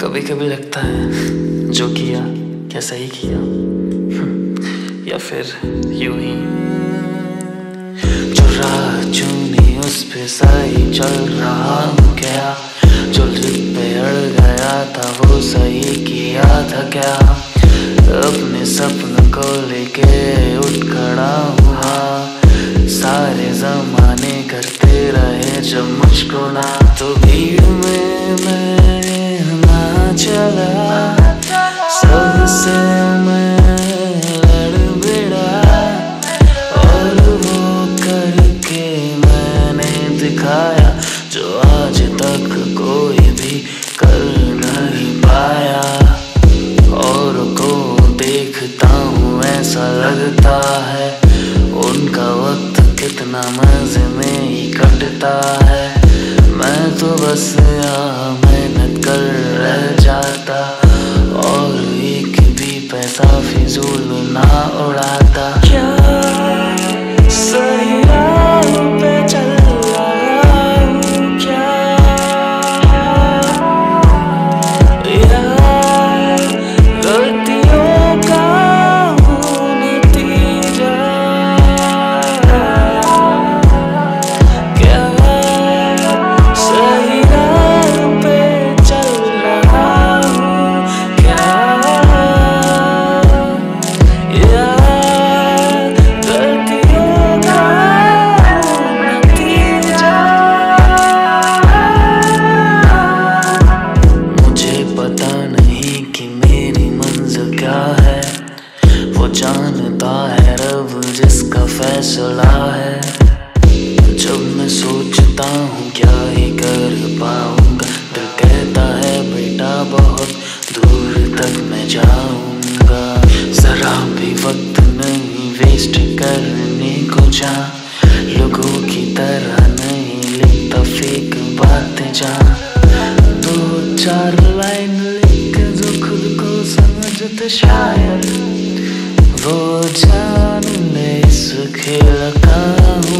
कभी कभी लगता है, जो किया, क्या सही किया? या फिर यूँ ही। जो राह चुनी, उस पे सही चल रहा क्या? जो पे अड़ गया था, वो सही किया था क्या? अपने सपन को लेके उठ खड़ा हुआ। सारे जमाने करते रहे, जब मुझको ना तो भीड़ मैं देखता हूँ ऐसा लगता है। उनका वक्त कितना मज़े में ही कटता है। मैं तो बस यहाँ मेहनत कर रह जाता। और एक भी पैसा फिजूल ना उड़ाता। क्या सही जानता है रब जिसका फैसला है। जब मैं सोचता हूँ क्या ही कर पाऊँगा, दिल कहता है, बेटा, बहुत दूर तक मैं जाऊँगा। जरा भी वक्त नहीं वेस्ट करने को जा। लोगों की तरह नहीं लिखता फेक बातें जा। दो चार लाइन लिख जो खुद को समझते शायद वो जान ले सुख का हूँ। मैं